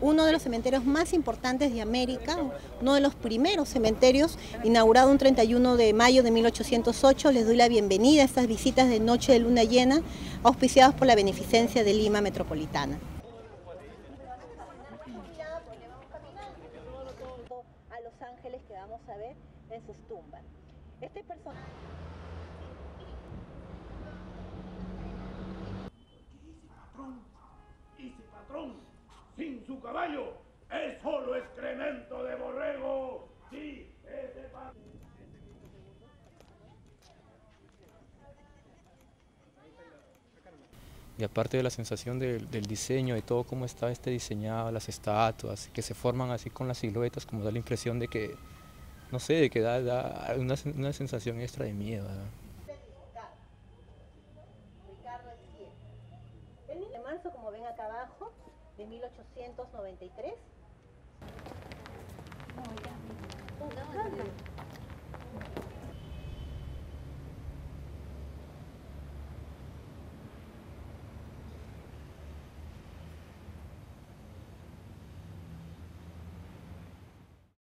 uno de los cementerios más importantes de América, uno de los primeros cementerios, inaugurado un 31 de mayo de 1808. Les doy la bienvenida a estas visitas de Noche de Luna Llena, auspiciadas por la Beneficencia de Lima Metropolitana. A los ángeles que vamos a ver en sus tumbas. Este personaje... sin su caballo es solo excremento de borrego. Sí, ese Y aparte de la sensación del diseño, de todo cómo está este diseñado, las estatuas, que se forman así con las siluetas, como da la impresión de que, no sé, de que da, una, una, sensación extra de miedo. El de marzo, como ven acá abajo, de 1893.